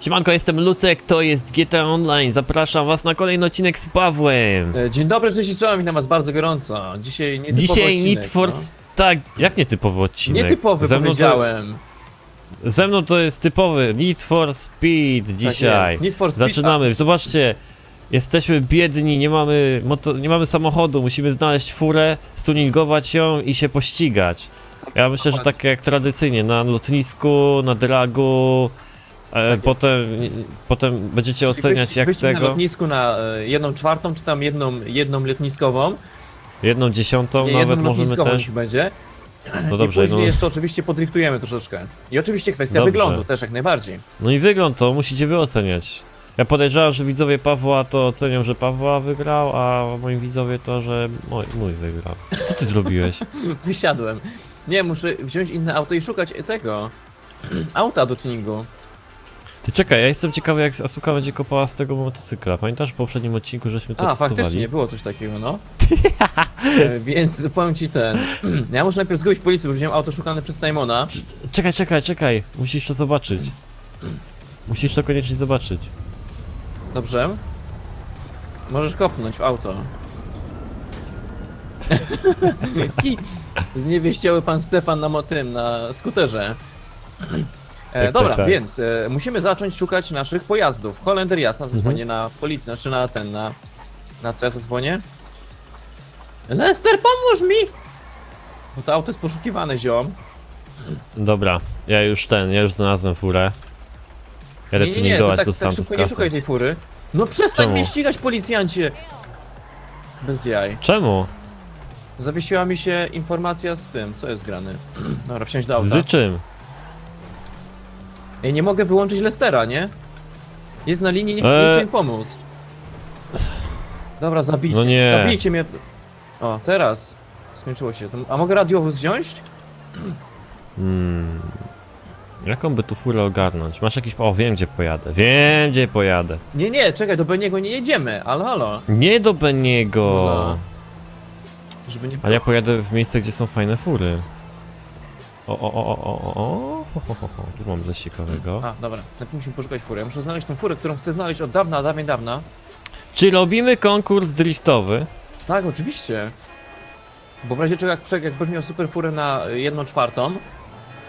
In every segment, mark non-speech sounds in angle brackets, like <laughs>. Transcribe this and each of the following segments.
Siemanko, jestem Lucek, to jest GTA Online. Zapraszam was na kolejny odcinek z Pawłem. E, Dzień dobry, cześć i czołem, witam was bardzo gorąco. Dzisiaj nietypowy Dzisiaj odcinek, Need for... no. Tak, jak nietypowy odcinek? Nietypowy ze powiedziałem. to, ze mną to jest typowy Need for Speed Tak dzisiaj. jest. Need for Speed, Zaczynamy, zobaczcie. Jesteśmy biedni, nie mamy, moto... nie mamy samochodu, musimy znaleźć furę, stuningować ją i się pościgać. Ja myślę, że tak jak tradycyjnie, na lotnisku, na dragu, e, jest. potem, potem będziecie Czyli oceniać wyścig- jak na tego. lotnisku na e, jedną czwartą, czy tam jedną, jedną lotniskową. Jedną dziesiątą Nie, nawet jedną możemy też. będzie. No I dobrze, później no, jeszcze oczywiście podriftujemy troszeczkę. I oczywiście kwestia Dobrze. wyglądu też jak najbardziej. no i wygląd to musicie wy oceniać. Ja podejrzewam, że widzowie Pawła to ocenią, że Pawła wygrał, a moi widzowie to, że mój, mój wygrał. Co ty zrobiłeś? <laughs> Wysiadłem. Nie, muszę wziąć inne auto i szukać tego. Auta do tuningu. Ty czekaj, ja jestem ciekawy jak Asuka będzie kopała z tego motocykla. Pamiętasz w poprzednim odcinku, żeśmy to A, testowali? faktycznie, było coś takiego, no. <laughs> E, Więc powiem ci ten. <clears throat> Ja muszę najpierw zgłosić policję, bo wziąłem auto szukane przez Simona. C- Czekaj, czekaj, czekaj. Musisz to zobaczyć. Musisz to koniecznie zobaczyć. Dobrze. Możesz kopnąć w auto. <laughs> Zniewieściały pan Stefan na mo- tym, na skuterze. <clears throat> E, tak, dobra, tak. więc e, musimy zacząć szukać naszych pojazdów. Holender jasna Mhm. zadzwonię na policję, znaczy na ten, na... Na co ja zadzwonię? Lester, pomóż mi! Bo to auto jest poszukiwane, ziom. Dobra, ja już ten, ja już znalazłem furę. Jadę Nie, nie, nie, to tak, do tak szybko nie szukaj tej fury. No przestań Czemu? mnie ścigać, policjancie! Bez jaj. Czemu? Zawiesiła mi się informacja z tym, co jest grany. Dobra, wsiąść do auta. Z czym? Ej, nie mogę wyłączyć Lestera, nie? Jest na linii, nie Eee. chcę im pomóc. Dobra, zabijcie. No nie. Zabijcie mnie. O, teraz. Skończyło się. A mogę radiowóz wziąć? Hmm. Jaką by tu furę ogarnąć? Masz jakiś... O, wiem gdzie pojadę. Wiem gdzie pojadę. Nie, nie, czekaj, do Beniego nie jedziemy. Halo, halo. Nie do Beniego. No. Żeby nie Ale ja pojadę w miejsce, gdzie są fajne fury. O, o, o, o, o, o, ho, ho, ho, ho. Tu mam coś ciekawego. A, dobra. Najpierw musimy poszukać fury. Ja muszę znaleźć tą furę, którą chcę znaleźć od dawna, dawien dawna. Czy robimy konkurs driftowy? Tak, oczywiście. Bo w razie czego, jak, jak będziesz miał super furę na jedną czwartą,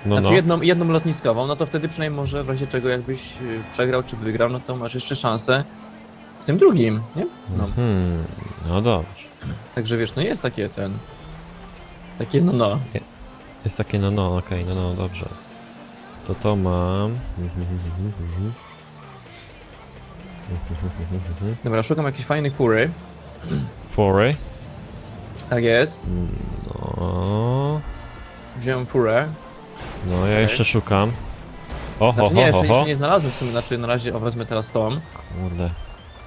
No, znaczy no. jedną, jedną lotniskową, no to wtedy przynajmniej może w razie czego jakbyś y, przegrał czy wygrał, no to masz jeszcze szansę w tym drugim, nie? No, Hmm, no dobrze. także wiesz, no jest takie ten, takie no no. Jest takie no, no, okej, no, no, dobrze. To to mam. Dobra, szukam jakiejś fajnej fury, Fory. tak jest, No, wziąłem furę, no, ja jeszcze szukam. O, ho, znaczy ho, nie, ho, jeszcze, ho. jeszcze nie znalazłem w sumie, znaczy na razie o, wezmę teraz tą, Kurde.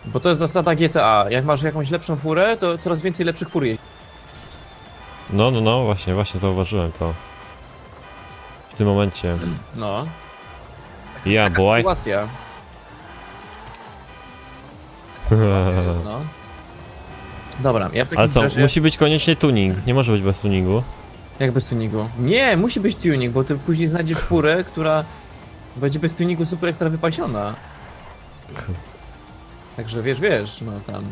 bo to jest zasada GTA, jak masz jakąś lepszą furę, to coraz więcej lepszych fur jeździ. No, no, no, właśnie, właśnie zauważyłem to. W tym momencie. no, Ja, boy. sytuacja <laughs> jest, no. Dobra, ja w takim Ale co, razie... musi być koniecznie tuning. Nie może być bez tuningu. Jak bez tuningu? Nie, musi być tuning, bo ty później znajdziesz furę, która będzie bez tuningu super ekstra wypasiona. Także wiesz, wiesz, no tam.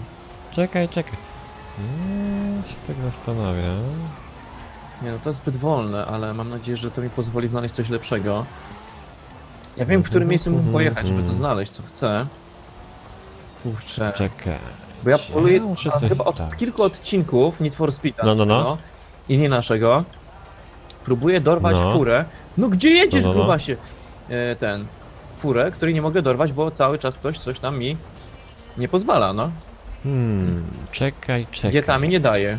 Czekaj, czekaj. Nie, się tak zastanawiam. Nie no, to jest zbyt wolne, ale mam nadzieję, że to mi pozwoli znaleźć coś lepszego. Ja wiem, w którym miejscu mógł pojechać, żeby to znaleźć, co chcę. Kurczę. Czekaj. Bo ja poluję muszę a, coś chyba od sprawdzić. kilku odcinków Need for Speed'a. No, no, no. I nie naszego. Próbuję dorwać No. furę. No gdzie jedziesz, No, no, no. grubasie? E, ten. Furę, której nie mogę dorwać, bo cały czas ktoś coś tam mi nie pozwala, no. Hmm, czekaj, czekaj. GTA mi nie daje.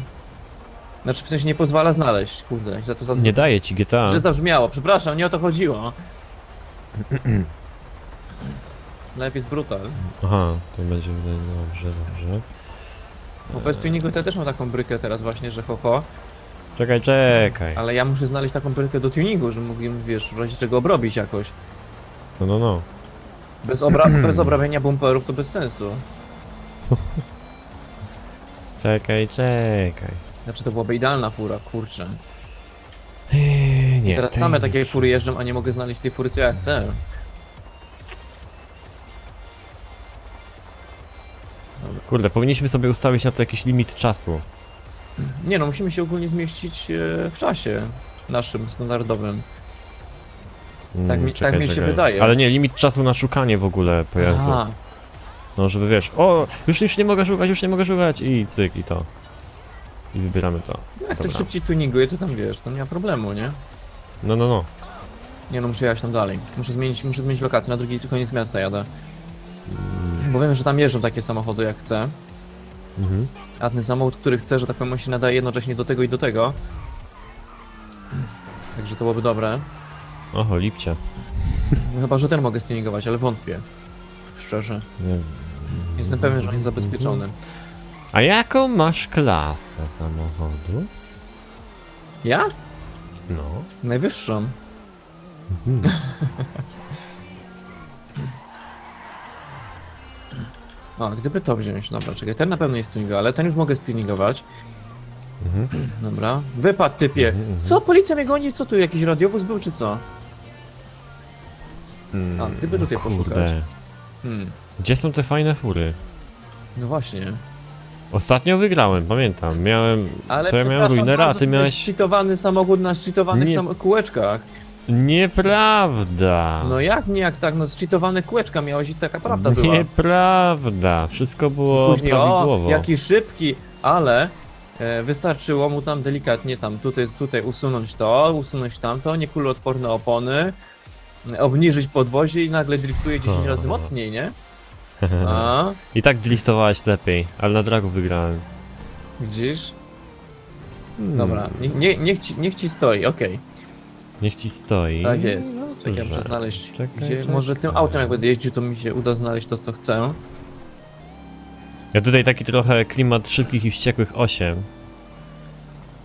Znaczy w sensie nie pozwala znaleźć, kurde, za to za Nie daje ci GTA. Źle zabrzmiało, przepraszam, nie o to chodziło. <clears throat> Lepiej jest brutal. Aha, to będzie dobrze, dobrze. Bo bez tuningu to ja też mam taką brykę teraz właśnie, że ho, ho Czekaj, czekaj. ale ja muszę znaleźć taką brykę do tuningu, że mógłbym, wiesz, w razie czego obrobić jakoś. No, no, no. Bez, obra <clears throat> bez obrabiania bumperów to bez sensu. <laughs> Czekaj, czekaj. Znaczy to byłaby idealna fura, kurczę. Eee, nie, teraz same takie fury jeżdżą, a nie mogę znaleźć tej fury, co ja chcę. Kurde, powinniśmy sobie ustawić na to jakiś limit czasu. Nie no, musimy się ogólnie zmieścić e, w czasie naszym standardowym. Tak mm, mi, tak czekaj, tak mi się czekaj. wydaje. Ale nie, limit czasu na szukanie w ogóle pojazdu. Aha. No, żeby wiesz, o, już, już nie mogę szukać, już nie mogę szukać i cyk i to. I wybieramy to. jak Dobra. szybciej tuninguje, to tam wiesz, to nie ma problemu, nie? No, no, no. Nie no, muszę jechać tam dalej. Muszę zmienić, muszę zmienić lokację, na drugi koniec miasta jadę. Bo wiem, że tam jeżdżą takie samochody jak chcę. Mhm. A ten samochód, który chcę, że tak powiem, on się nadaje jednocześnie do tego i do tego. Także to byłoby dobre. Oho, lipcia. No chyba, że ten mogę stuningować, ale wątpię. Szczerze. Nie. Jestem pewien, że on jest zabezpieczony. A jaką masz klasę samochodu? Ja? No. Najwyższą. Mhm. <laughs> O, gdyby to wziąć, dobra, czekaj, ten na pewno jest tuningowy, ale ten już mogę stuningować. Mhm. Dobra. Wypad typie. Mhm, mhm. Co, policja mnie goni? Co tu, jakiś radiowóz był, czy co? Mm, A, gdyby tutaj poszukać. Hmm, Gdzie są te fajne fury? no właśnie. Ostatnio wygrałem, pamiętam. Miałem. Ale co ja miałem ruinera, a ty miałeś. cheatowany samochód na cheatowanych Nie. sam- kółeczkach. Nieprawda. No jak nie, jak tak, no cheatowane kółeczka miałeś i taka prawda była. Nieprawda. Wszystko było Później, o, prawidłowo. jaki szybki, ale e, wystarczyło mu tam delikatnie tam tutaj, tutaj usunąć to, usunąć tamto, niekuloodporne opony, e, obniżyć podwozie i nagle driftuje 10 razy mocniej, nie? A, I tak driftowałeś lepiej, ale na dragu wygrałem. widzisz? Hmm. Dobra, nie, nie, niech, ci, niech ci stoi, okej, Niech ci stoi. tak jest. No Czekaj, dobrze. muszę znaleźć, Czekaj, gdzie, czekaj. może tym autem jak będę jeździł, to mi się uda znaleźć to, co chcę. Ja tutaj taki trochę klimat szybkich i wściekłych 8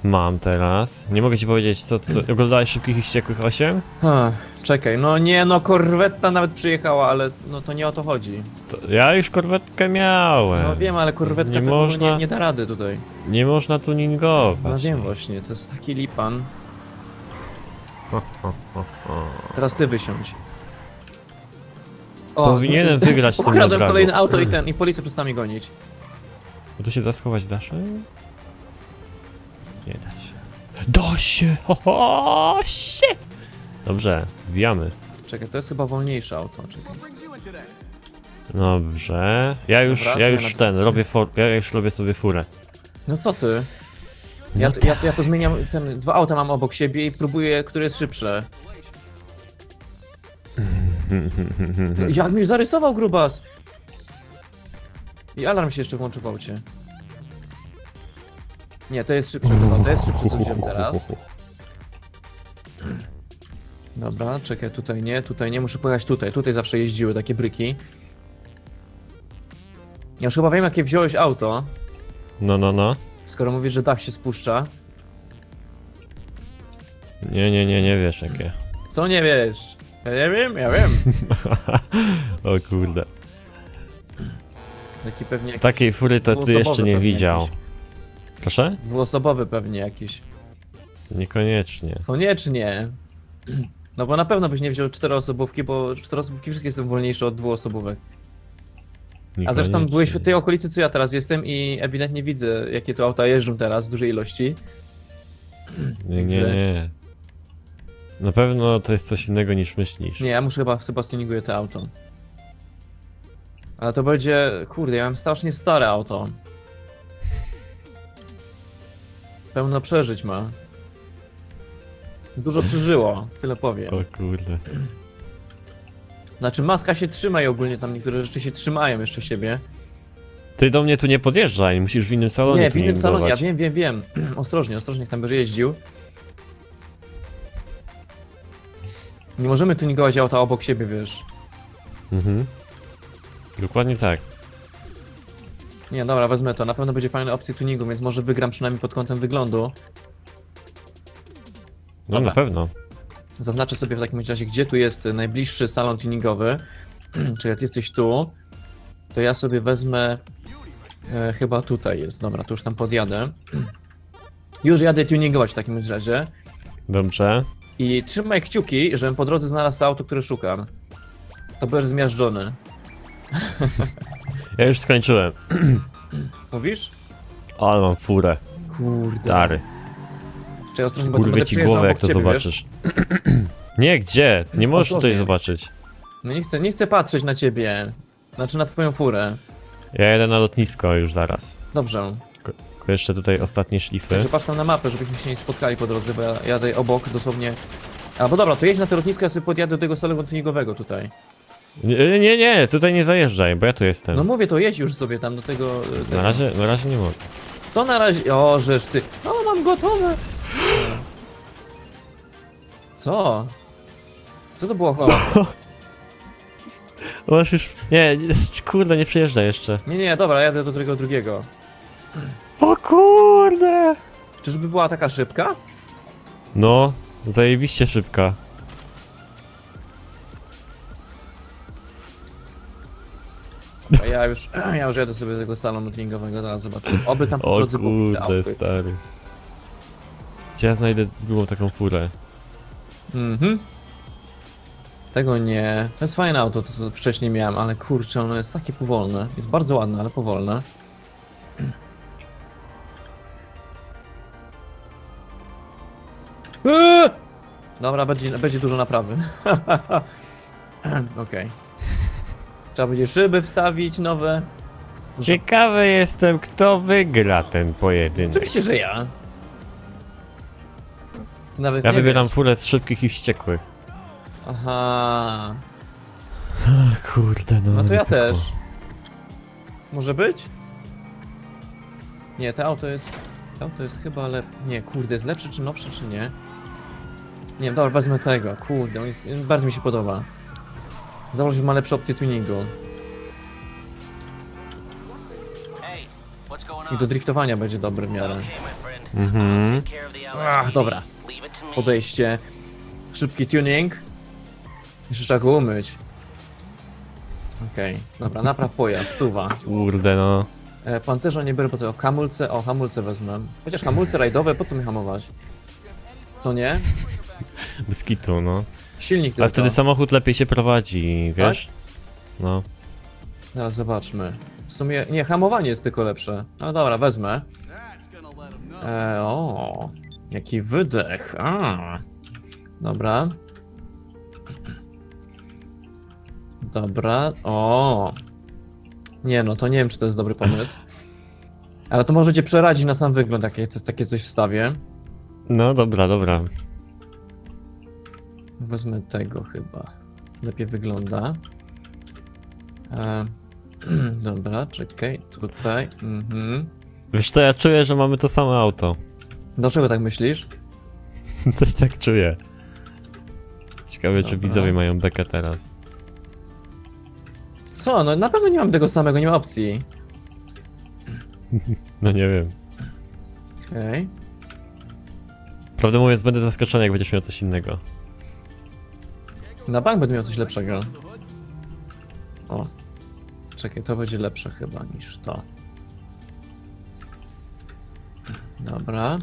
mam teraz. Nie mogę ci powiedzieć, co ty to... oglądałeś szybkich i wściekłych 8? Ha, czekaj, no nie, no korwetta nawet przyjechała, ale no to nie o to chodzi. To ja już korwetkę miałem. No wiem, ale korwetka Nie można- nie, nie da rady tutaj. Nie można tuningować. No wiem właśnie, to jest taki lipan. Ho, ho, ho. Teraz ty wysiądź. O, Powinienem <laughs> wygrać tym na Ukradłem kolejne auto i ten, i policja przestała mnie gonić. Bo tu się da schować dasze? Nie da się. Da się! <laughs> Ho, ho, shit! Dobrze, wbijamy. Czekaj, to jest chyba wolniejsze auto, czekaj. Dobrze. Ja już, Dobra, ja już ten, robię for, ja już robię sobie furę. No co ty? Ja, No to- ja, ja to zmieniam, ten, dwa auta mam obok siebie i próbuję, które jest szybsze. <laughs> Jak mi zarysował grubas! I alarm się jeszcze włączył w aucie. Nie, to jest szybsze chyba, to jest szybsze co wziąłem teraz. Dobra, czekaj, tutaj nie, tutaj nie, muszę pojechać tutaj, tutaj zawsze jeździły takie bryki. Ja już chyba wiem jakie wziąłeś auto, No, no, no. skoro mówisz, że dach się spuszcza. Nie, nie, nie, nie wiesz jakie. Co nie wiesz? Ja nie wiem, ja wiem. <laughs> O kurde. Taki pewnie jakiś Takiej fury to ty Dwuosobowy jeszcze nie pewnie widział. jakiś. Proszę? dwuosobowy pewnie jakiś. Niekoniecznie. Koniecznie. No bo na pewno byś nie wziął czteroosobówki, bo czteroosobówki wszystkie są wolniejsze od dwuosobówek. A zresztą byłeś w tej okolicy, co ja teraz jestem i ewidentnie widzę, jakie to auta jeżdżą teraz w dużej ilości. Nie, nie, nie. Na pewno to jest coś innego niż myślisz. Nie, ja muszę chyba, stuninguję to auto. Ale to będzie, kurde, ja mam strasznie stare auto. Pełno przeżyć ma. Dużo przeżyło, tyle powiem. O kurde. Znaczy maska się trzyma i ogólnie tam niektóre rzeczy się trzymają jeszcze siebie. Ty do mnie tu nie podjeżdżaj, musisz w innym salonie Nie, w innym salonie, ja wiem, wiem, wiem. <clears throat> ostrożnie, ostrożnie, jak tam będzie jeździł. Nie możemy tuningować auta obok siebie, wiesz. Mhm. Dokładnie tak. Nie, dobra, wezmę to. Na pewno będzie fajna opcja tuningu, więc może wygram przynajmniej pod kątem wyglądu. No Dobra. na pewno. Zaznaczę sobie w takim razie, gdzie tu jest najbliższy salon tuningowy. Czy <clears throat> jak jesteś tu, to ja sobie wezmę. E, chyba tutaj jest. Dobra, to już tam podjadę. <clears throat> Już jadę tuningować w takim razie. Dobrze. I trzymaj kciuki, żebym po drodze znalazł to auto, które szukam. To będziesz zmiażdżony. Ja już skończyłem. <clears throat> Mówisz? Ale mam furę. Kurde. Stary. Czy ostrożnie, bo to Kurwę będę ci głowę, jak to ciebie, zobaczysz. Nie, gdzie? Nie możesz tutaj zobaczyć. No nie chcę, nie chcę patrzeć na ciebie. Znaczy na twoją furę. Ja jedę na lotnisko już zaraz. Dobrze. Tylko jeszcze tutaj ostatnie szlify. Także patrz tam na mapę, żebyśmy się nie spotkali po drodze, bo ja jadę obok dosłownie. Albo dobra, to jedź na to lotnisko, ja sobie podjadę do tego salonu tuningowego tutaj. Nie, nie, nie, tutaj nie zajeżdżaj, bo ja tu jestem. No mówię, to jedź już sobie tam do tego... e, tego. Na razie, na razie nie mogę. Co na razie? O, żeż ty. O, mam gotowe. Co? Co to było? O, <laughs> Masz już... Nie, nie, kurde, nie przyjeżdża jeszcze. nie, nie, dobra, jadę do tego drugiego. O kurde! Czyżby była taka szybka? No, zajebiście szybka. A ja już, <clears throat> ja już jadę sobie do tego salonu tuningowego, zaraz zobaczę. Oby tam po O drodze były kurde, auty. stary. Gdzie ja znajdę drugą taką furę? Mhm. Tego nie. To jest fajne auto, to co wcześniej miałem, ale kurczę, ono jest takie powolne. Jest bardzo ładne, ale powolne. <clears throat> Eee! Dobra, będzie, będzie dużo naprawy. <laughs> Okej. Trzeba będzie szyby wstawić nowe. Ciekawy jestem, kto wygra ten pojedynek. Oczywiście, że ja. Ty Nawet Ja nie wybieram wiesz. furę z szybkich i wściekłych. Aha. Kurde, no. No to ja pykło. też. Może być? Nie, to auto jest. To auto jest chyba lep... Nie, kurde, jest lepsze czy nowsze, czy nie? Nie wiem, dobra, wezmę tego. Kurde, on jest... bardzo mi się podoba. Założyć że ma lepsze opcje tuningu. I do driftowania będzie dobry w miarę. Mhm. Ach, dobra. Podejście. Szybki tuning. Jeszcze trzeba go umyć. Okej, dobra, napraw pojazd, stuwa. Kurde, no. E, pancerza nie biorę, bo to hamulce, o hamulce wezmę. Chociaż hamulce rajdowe, po co mi hamować? Co nie? Bez kitu, no. Silnik tylko. Ale wtedy samochód lepiej się prowadzi, wiesz? No. Teraz zobaczmy. W sumie, nie, hamowanie jest tylko lepsze. No dobra, wezmę. E, o, jaki wydech. A. Dobra. Dobra, o. Nie no, to nie wiem, czy to jest dobry pomysł. Ale to może cię przerazić na sam wygląd, jak ja takie coś wstawię. No dobra, dobra. Wezmę tego chyba. Lepiej wygląda. E, <clears throat> dobra, czekaj, tutaj. Mhm. Wiesz co, ja czuję, że mamy to samo auto. Dlaczego tak myślisz? <laughs> Coś tak czuję. Ciekawe, czy Dobra. widzowie mają bekę teraz. Co? No na pewno nie mam tego samego, nie ma opcji. <laughs> No nie wiem. Okej. Prawdę mówiąc, będę zaskoczony, jak będziesz miał coś innego. Na bank będę miał coś lepszego. O. Czekaj, to będzie lepsze chyba niż to. Dobra.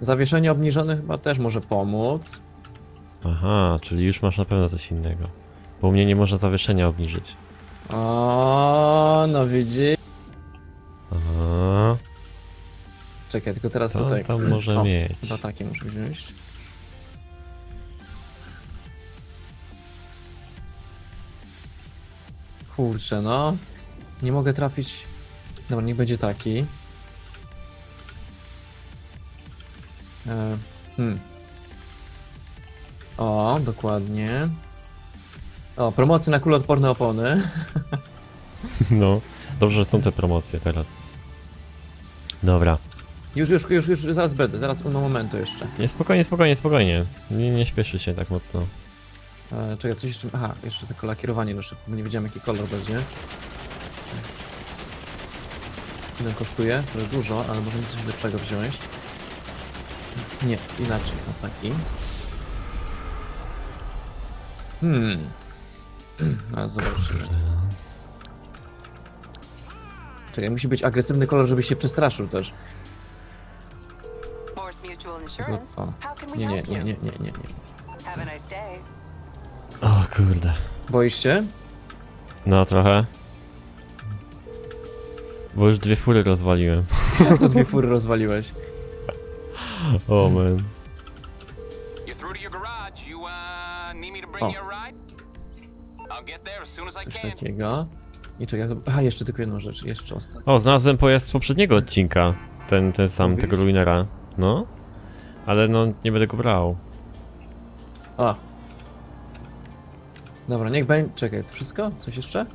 Zawieszenie obniżone chyba też może pomóc. Aha, czyli już masz na pewno coś innego. Bo u mnie nie można zawieszenia obniżyć. O, no widzi. Aha, Czekaj, tylko teraz co tutaj. tam może o, mieć? Chyba takie muszę wziąć. Kurczę, no. Nie mogę trafić. Dobra, niech będzie taki. Hmm. O, dokładnie. O, promocje na kuloodporne opony. <laughs> No, dobrze, że są te promocje teraz. Dobra. Już, już, już, już, zaraz będę, zaraz uno momentu jeszcze. Nie, spokojnie, spokojnie, spokojnie. Nie, nie śpieszy się tak mocno. E, czekaj, coś jeszcze. Aha, jeszcze tylko lakierowanie jeszcze, bo nie wiedziałem jaki kolor będzie. Ile kosztuje? To jest dużo, ale możemy coś lepszego wziąć. Nie, inaczej, no taki. Hmm. Ale zobaczymy. Czekaj, musi być agresywny kolor, żeby się przestraszył też. No, Insurance. o. How can we Nie, nie, nie, nie, nie, nie, nie. O kurde. Boisz się? No trochę. Bo już dwie fury rozwaliłem. Jak <laughs> to dwie fury rozwaliłeś? O man. You're through to your garage. You, uh, need me to bring Oh. you a ride? I'll get there as soon as I Coś can. takiego. I czekaj, to- aha, jeszcze tylko jedną rzecz, jeszcze ostatnią. O, znalazłem pojazd z poprzedniego odcinka. Ten, ten sam, Mówisz? tego Ruinera. No. Ale no, nie będę go brał. A. Dobra, niech będzie. Czekaj, to wszystko? Coś jeszcze?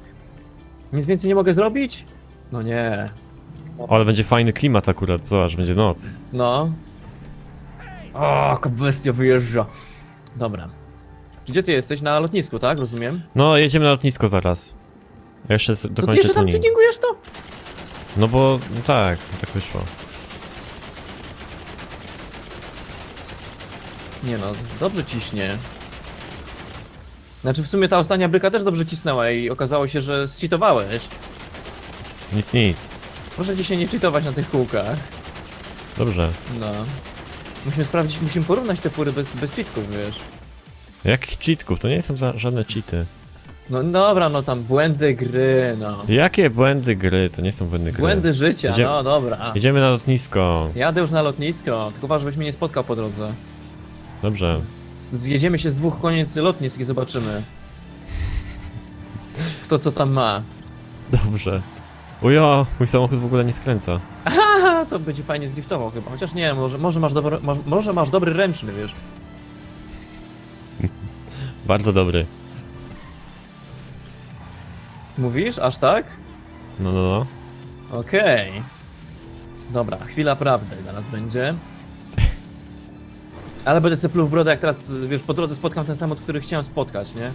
Nic więcej nie mogę zrobić? No nie. O, ale będzie fajny klimat akurat. Zobacz, będzie noc. No. O, bestia wyjeżdża. Dobra. Gdzie ty jesteś? Na lotnisku, tak? Rozumiem? No, jedziemy na lotnisko zaraz. Ja jeszcze s- To ty dokończę jeszcze tam tuning. tuningujesz to? No bo, no tak, tak wyszło. Nie no, dobrze ciśnie. Znaczy w sumie ta ostatnia bryka też dobrze cisnęła i okazało się, że zcheatowałeś. Nic, nic. Proszę ci się nie cheatować na tych kółkach. Dobrze. No. Musimy sprawdzić, musimy porównać te fury bez, bez cheatków, wiesz. Jakich cheatków? To nie są za, żadne cheaty. No dobra, no tam błędy gry, no. Jakie błędy gry? To nie są błędy gry. Błędy życia, Idzie- no dobra. Jedziemy na lotnisko. Jadę już na lotnisko, tylko uważaj, żebyś mnie nie spotkał po drodze. Dobrze. Zjedziemy się z dwóch koniec lotnisk i zobaczymy. Kto co tam ma. Dobrze. Ujo, mój samochód w ogóle nie skręca. Aha, to będzie fajnie driftował chyba. Chociaż nie, może, może, masz, dobry, masz, może masz dobry ręczny, wiesz. <laughs> Bardzo dobry. Mówisz? Aż tak? No, no, no. Okej. Dobra, chwila prawdy zaraz będzie. Ale będę cepluł w brodę, jak teraz, wiesz, po drodze spotkam ten samochód, który chciałem spotkać, nie?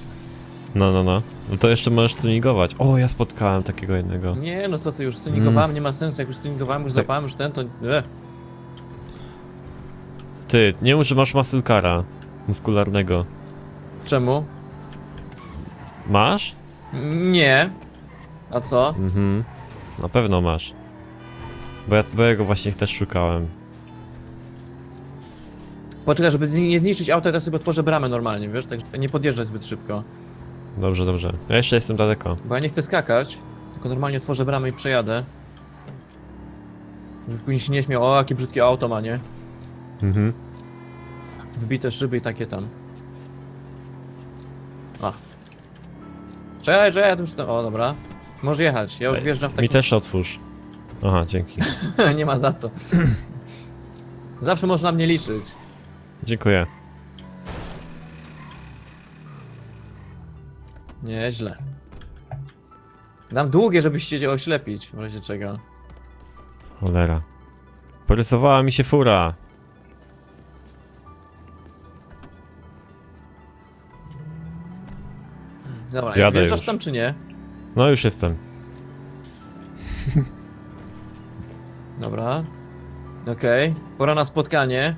No, no, no. No to jeszcze możesz tuningować. O, ja spotkałem takiego jednego. Nie, no co ty, już tuningowałem, nie ma sensu, jak już tuningowałem, już Tak. zapałem, już ten, to... E. Ty, nie mów, że masz muscle muskularnego. Czemu? Masz? Nie. A co? Mhm. Na pewno masz. Bo ja, bo ja go właśnie też szukałem. Poczekaj, żeby nie zniszczyć auta, to sobie otworzę bramę normalnie, wiesz, tak nie podjeżdżaj zbyt szybko. Dobrze, dobrze. Ja jeszcze jestem daleko. Bo ja nie chcę skakać, tylko normalnie otworzę bramę i przejadę. Później się nie śmiał, o jakie brzydkie auto ma, nie? Mhm. Wbite szyby i takie tam. A. Czekaj, czekaj, ja tu już... O, dobra. Może jechać, ja już wjeżdżam w Mi taki... też otwórz. Aha, dzięki. <laughs> <laughs> nie ma za co. Zawsze można mnie liczyć. Dziękuję. Nieźle. Dam długie, żebyście się oślepić, w razie czego. Cholera. Porysowała mi się fura. Dobra, Jadę wjeżdżasz już. tam czy nie? No już jestem. <laughs> Dobra. Okej, pora na spotkanie.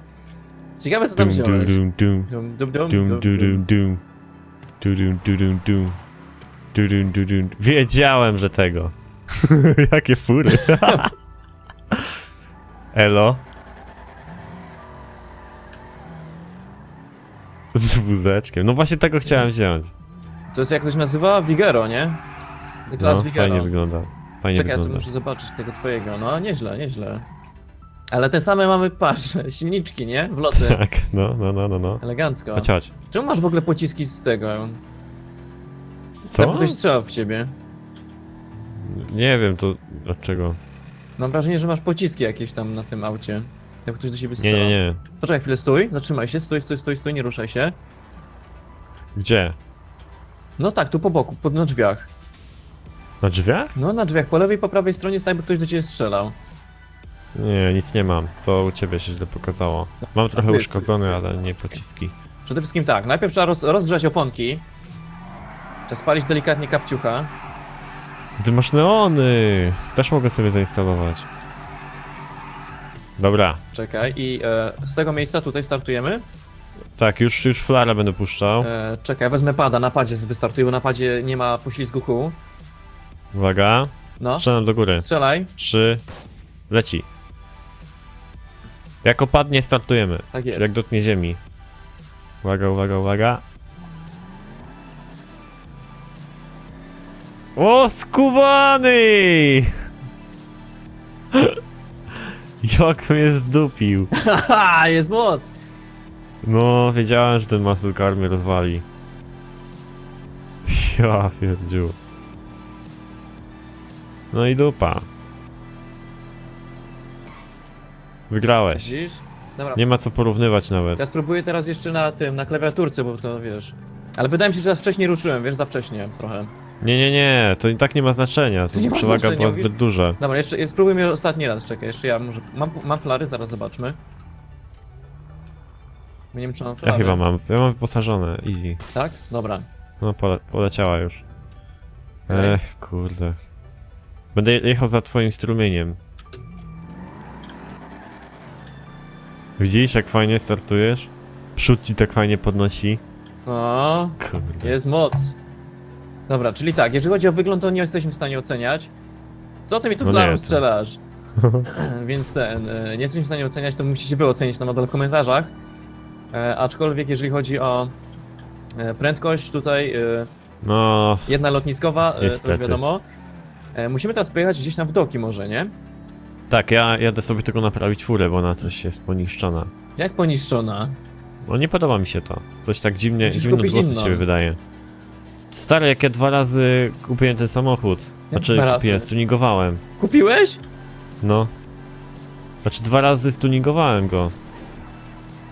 Ciekawe co tam Dum, dum, wziąłeś. dum, dum. Dum, dum, dum, Dum, dum, dum, dum. dum, dum. Dum, dum, dum, dum, dum. Dum, dum, dum. Wiedziałem, że tego. <laughs> Jakie fury. <laughs> Elo. Z wózeczkiem. No właśnie tego chciałem wziąć. To jest jak to się nazywa? Vigero, nie? The Class No, Vigero. fajnie wygląda. Fajnie Czekaj, ja sobie wygląda. muszę zobaczyć tego twojego. No, nieźle, nieźle. Ale te same mamy, patrz, <laughs> silniczki, nie? W loty. Tak, no, no, no, no, no. Elegancko. Chodź, chodź. Czemu masz w ogóle pociski z tego? Co? Jakby ktoś strzelał w ciebie. Nie wiem, to dlaczego. Mam wrażenie, że masz pociski jakieś tam na tym aucie. Jak ktoś do ciebie Nie, strzela. nie, nie. Poczekaj chwilę, stój, zatrzymaj się, stój, stój, stój, stój, nie ruszaj się. Gdzie? No tak, tu po boku, pod, na drzwiach. Na drzwiach? No na drzwiach, po lewej i po prawej stronie stoi, by ktoś do ciebie strzelał. Nie, nic nie mam. To u ciebie się źle pokazało. Mam trochę jest- uszkodzony, ale nie pociski. Przede wszystkim tak, najpierw trzeba roz, rozgrzać oponki. Trzeba spalić delikatnie kapciucha. Ty masz neony! Też mogę sobie zainstalować. Dobra. Czekaj, i e, z tego miejsca tutaj startujemy. Tak, już, już flarę będę puszczał. E, czekaj, wezmę pada, na padzie wystartuję, bo na padzie nie ma poślizgu kół. Uwaga. No, Strzelam do góry. strzelaj. Trzy. Leci. Jak opadnie, startujemy. Tak jest. Czyli jak dotknie ziemi. Uwaga, uwaga, uwaga. O, skubany! <laughs> Jak mnie zdupił. Haha, <laughs> jest moc! No, wiedziałem, że ten muscle car mnie rozwali. <laughs> Ja pierdziu. No i dupa. Wygrałeś. Widzisz? Dobra, Nie ma co porównywać nawet. ja spróbuję teraz jeszcze na tym, na klawiaturce, bo to wiesz... Ale wydaje mi się, że za wcześnie ruszyłem, wiesz, za wcześnie trochę. Nie, nie, nie, to i tak nie ma znaczenia. To Nie przewaga znaczenia, była mówisz? zbyt duża. Dobra, jeszcze spróbujmy ostatni raz, czekaj, jeszcze ja może... Mam, mam flary, zaraz zobaczmy. Nie wiem, czy mam Ja flary. chyba mam. Ja mam wyposażone, easy. Tak? Dobra. No, pole, poleciała już. Ech, kurde. Będę jechał za twoim strumieniem. Widzisz, jak fajnie startujesz? Przód ci tak fajnie podnosi. O, Kurde. jest moc. Dobra, czyli tak, jeżeli chodzi o wygląd, to nie jesteśmy w stanie oceniać. Co ty mi tu No to- strzelasz? <laughs> Więc ten, e, nie jesteśmy w stanie oceniać, to musicie wy ocenić na nadal w komentarzach. E, aczkolwiek jeżeli chodzi o e, prędkość tutaj, e, No, jedna lotniskowa, e, to już wiadomo. E, musimy teraz pojechać gdzieś tam w doki może, nie? Tak, ja jadę sobie tylko naprawić furę, bo ona coś jest poniszczona. Jak poniszczona? No nie podoba mi się to. Coś tak dziwnie, kupić głosy inną. się wydaje. Stary, jak ja dwa razy kupiłem ten samochód. Znaczy, dwa razy? kupiłem, stuningowałem. Kupiłeś? No. Znaczy dwa razy stuningowałem go.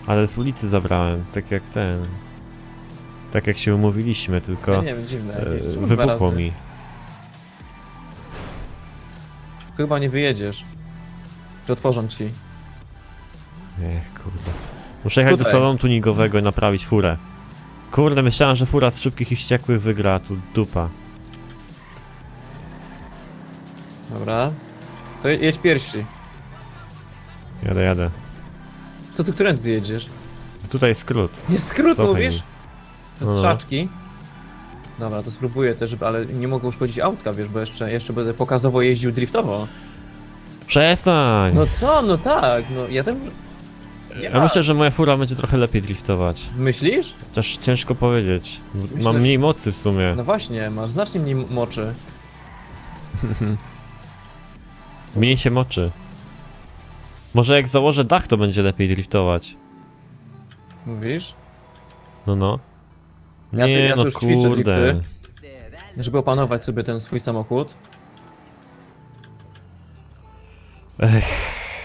Ale z ulicy zabrałem, tak jak ten. Tak jak się umówiliśmy, tylko Ja nie wiem, dziwne e, wybuchło mi. Chyba nie wyjedziesz. Czy otworzą ci? Ech, kurde. Muszę jechać do Tutaj. salonu tuningowego i naprawić furę. Kurde, myślałem, że fura z szybkich i wściekłych wygra, a tu dupa. Dobra. To je- jedź pierwszy. Jadę, jadę. Co tu, którędy ty jedziesz? Tutaj skrót. Nie skrót Cofaj mówisz? mi. To No. jest krzaczki. Dobra, to spróbuję też, żeby- ale nie mogę uszkodzić autka, wiesz, bo jeszcze, jeszcze będę pokazowo jeździł driftowo. Przestań! No co, no tak, no ja tam... ja myślę, że moja fura będzie trochę lepiej driftować. Myślisz? Chociaż ciężko powiedzieć. Myślę, Mam mniej mocy w sumie. No właśnie, masz znacznie mniej moczy. <laughs> Mniej się moczy. Może jak założę dach, to będzie lepiej driftować. Mówisz? No no. Ja Nie ja tu no już ćwiczę kurde. drifty. Żeby opanować sobie ten swój samochód. Ech,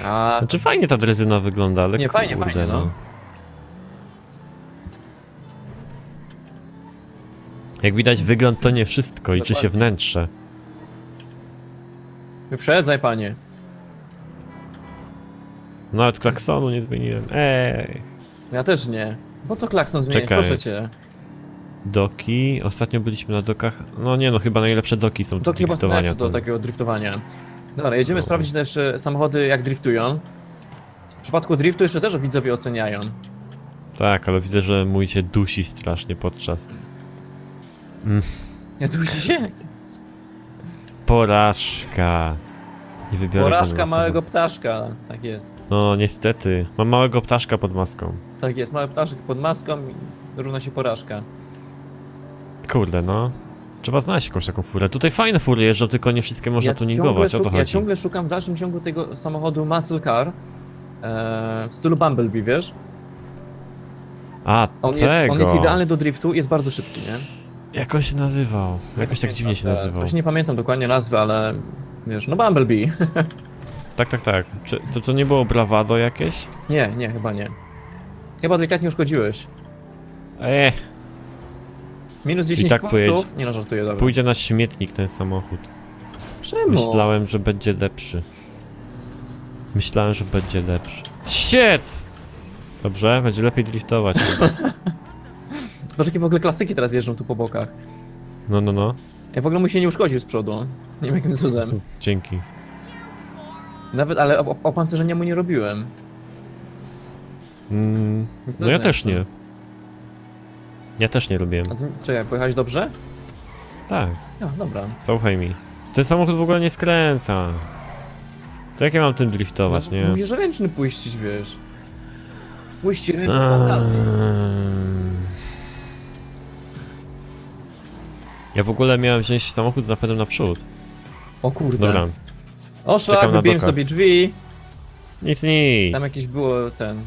A, znaczy fajnie ta drezyna wygląda, ale Nie, fajnie, kurde, fajnie, no. Jak widać wygląd to nie wszystko, liczy się wnętrze. wyprzedzaj panie. Nawet klaksonu nie zmieniłem. Ej. Ja też nie. Po co klakson zmieniać, Czekaj. proszę cię. Doki. Ostatnio byliśmy na dokach. No nie no, chyba najlepsze doki są do To chyba driftowania. do takiego driftowania. Dobra, jedziemy Dobra. sprawdzić też e, samochody jak driftują. W przypadku driftu jeszcze też widzowie oceniają. Tak, ale widzę, że mój się dusi strasznie podczas. Ja tu się. Porażka. Nie wybiorę Porażka małego ptaszka. Tak jest. No niestety. Mam małego ptaszka pod maską. Tak jest, mały ptaszek pod maską i równa się porażka. Kurde no. Trzeba znaleźć jakąś taką furę. Tutaj fajne fury jeżdżą, tylko nie wszystkie można ja tuningować, o to szuk- ja chodzi. ciągle szukam w dalszym ciągu tego samochodu Muscle Car. E, w stylu Bumblebee, wiesz? A, On tego. jest, on jest idealny do driftu, jest bardzo szybki, nie? Jak on się nazywał? Jakoś tak dziwnie się nazywał. Właśnie nie pamiętam dokładnie nazwy, ale wiesz, no Bumblebee. <laughs> Tak, tak, tak. Czy to, to nie było brawado jakieś? nie, nie, chyba nie. Chyba delikatnie uszkodziłeś. Eee, Minus 10 tak punktów. pojedź- Nie no, żartuję, dobra. pójdzie na śmietnik ten samochód. Czemu? Myślałem, że będzie lepszy. Myślałem, że będzie lepszy. Shit! Dobrze, będzie lepiej driftować. <laughs> Zobacz, jakie w ogóle klasyki teraz jeżdżą tu po bokach. No, no, no. Ja w ogóle mu się nie uszkodził z przodu. Nie wiem jakim cudem. <laughs> Dzięki. Nawet, ale o- opancerzenia mu nie robiłem. Mm, no ja nie też nie. Ja też nie robiłem. A ty, czekaj, pojechałeś dobrze? Tak, No, dobra. zaufaj mi. Ten samochód w ogóle nie skręca. To jak ja mam tym driftować, no, nie? Musisz ręczny puścić, wiesz. Puści ręczny. Ja w ogóle miałem wziąć samochód z napędem naprzód. O kurde. Dobra, O szlak, na wybiłem sobie drzwi. Nic, nic. Tam jakieś było ten...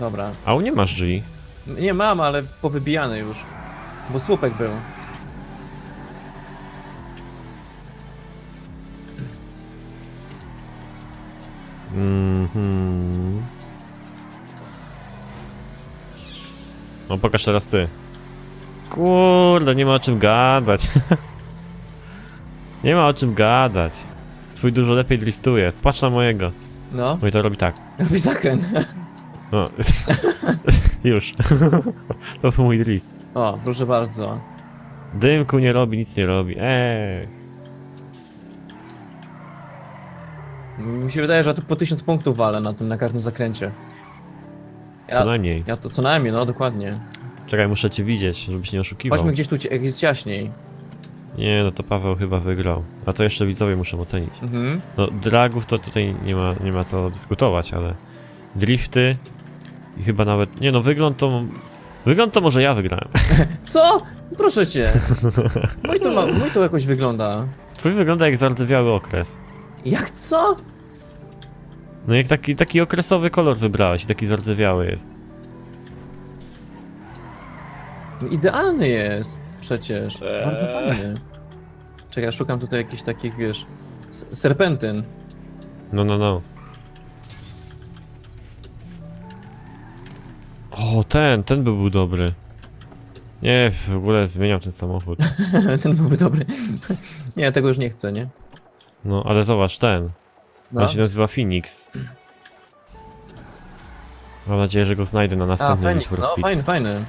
Dobra. A u nie masz drzwi. Nie mam, ale powybijany już. Bo słupek był. Mhm. No pokaż teraz ty. Kurde, nie ma o czym gadać. <laughs> nie ma o czym gadać. Twój dużo lepiej driftuje. Patrz na mojego. No, Mój to robi tak. robi zakręt. No. <laughs> Już. <laughs> to był mój drift. O, proszę bardzo. Dymku nie robi, nic nie robi. Eee. Mi się wydaje, że ja tu po 1000 punktów walę na tym, na każdym zakręcie. Co Ja, najmniej. ja to co najmniej, no dokładnie. Czekaj, muszę cię widzieć, żebyś nie oszukiwał. Chodźmy gdzieś tu, jak jest ciaśniej. Nie, no to Paweł chyba wygrał. A to jeszcze widzowie muszą ocenić. Mhm. No, dragów to tutaj nie ma, nie ma co dyskutować, ale drifty i chyba nawet. Nie no, wygląd to. Wygląd to może ja wygrałem. <laughs> Co? Proszę cię. Mój to, ma, mój to jakoś wygląda. Twój wygląda jak zardzewiały okres. Jak co? No jak taki, taki okresowy kolor wybrałeś taki zardzewiały jest. No Idealny jest przecież. Bardzo fajny. Czekaj, ja szukam tutaj jakichś takich, wiesz, serpentyn. No, no, no. O, ten, ten by był dobry. Nie, w ogóle zmieniam ten samochód. <laughs> Ten byłby dobry. Nie, tego już nie chcę, nie? No, ale zobacz, ten. No. On się nazywa Phoenix. Mam nadzieję, że go znajdę na A, następnym fajny, Need for no Speed. fajny, fajny.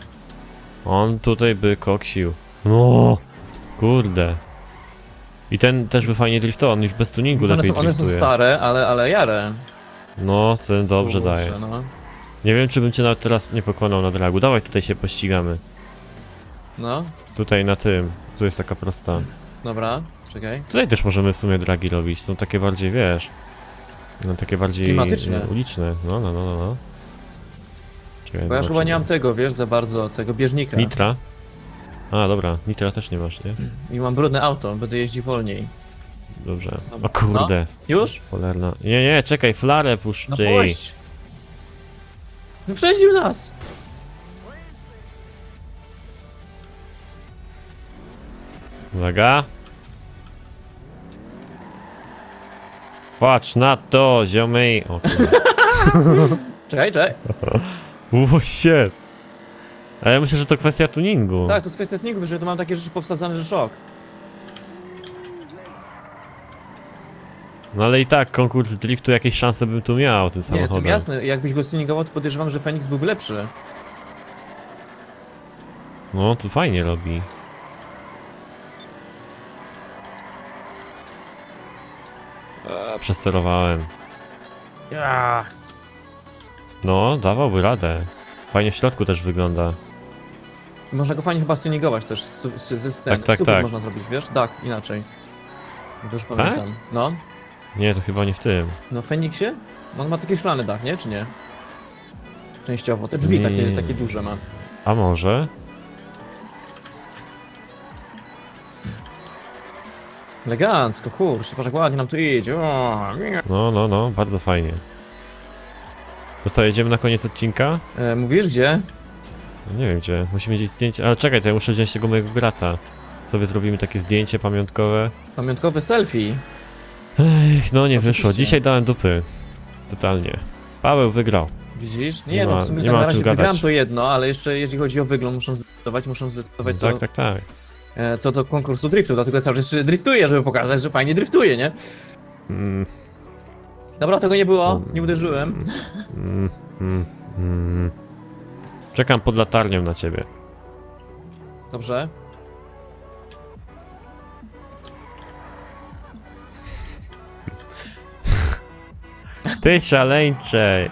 On tutaj by koksił. No, kurde. I ten też by fajnie driftował, on już bez tuningu One lepiej są, one są driftuje. stare, ale, ale jarę. No, ten dobrze Kurczę, daje. No. Nie wiem, czy bym cię nawet teraz nie pokonał na dragu. Dawaj, tutaj się pościgamy. no, Tutaj na tym. Tu jest taka prosta. dobra, czekaj. Tutaj też możemy w sumie dragi robić. Są takie bardziej, wiesz... No, takie bardziej Klimatyczne. e, uliczne. No, no, no, no. no. Czekaj, Bo ja już chyba zobaczymy. nie mam tego, wiesz, za bardzo, tego bieżnika. Nitra? A, dobra. Nitra też nie masz, nie? I mam brudne auto, będę jeździć wolniej. Dobrze. Dobra. O kurde. Już? Cholerna. Nie, nie, czekaj, flarę No puszczy. puść! Wyprzedził nas! Uwaga. Patrz na to, ziomy. O. <laughs> Czekaj, czekaj. <laughs> O shit. Ale ja myślę, że to kwestia tuningu. Tak, to z kwestii techników, że tu mam takie rzeczy powsadzane, że szok. No ale i tak, konkurs driftu jakieś szanse bym tu miał tym Nie, samochodem. to jasne, jakbyś go stuningował, to podejrzewam, że Fenix byłby lepszy. No, tu fajnie robi. Eee, Przesterowałem. Ja. No, dawałby radę. Fajnie w środku też wygląda. Można go fajnie chyba stuningować też, z, z, z, z Tak, tak, super tak. można zrobić, wiesz? Tak, inaczej. To już pamiętam. No, Nie, to chyba nie w tym. no w Feniksie? On ma taki szklany dach, nie? Czy nie? Częściowo, te drzwi takie, Nie. takie duże ma. A może? Elegancko, kurczę, patrz jak ładnie nam tu idzie. O, No, no, no, bardzo fajnie. To co, jedziemy na koniec odcinka? e, mówisz gdzie? No, nie wiem gdzie, musimy gdzieś zdjęcie, ale czekaj, to ja muszę wziąć tego mojego brata. Sobie zrobimy takie zdjęcie pamiątkowe. Pamiątkowe selfie. Ech, no nie Oczywiście. wyszło, dzisiaj dałem dupy. Totalnie. Paweł wygrał. Widzisz? Nie, Nie no ma- w sumie nie tak ma na razie gadać. wygram to jedno, ale jeszcze jeśli chodzi o wygląd, muszę zdecydować, muszę zdecydować co, tak, tak, tak. co do konkursu driftu, dlatego cały czas driftuję, żeby pokazać, że fajnie driftuje, nie? Mm, Dobra, tego nie było, nie uderzyłem. mm, mm, mm. Czekam pod latarnią na ciebie. Dobrze. Ty szaleńcze!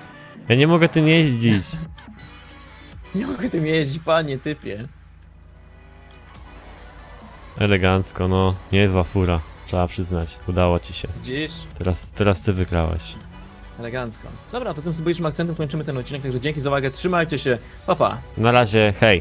Ja nie mogę tym jeździć. Nie mogę tym jeździć, panie, typie. Elegancko, no. Niezła fura. Trzeba przyznać. Udało ci się. Widzisz? Teraz, teraz ty wygrałeś. Elegancko. Dobra, to tym symbolicznym akcentem kończymy ten odcinek, także dzięki za uwagę, trzymajcie się, pa pa. Na razie, hej.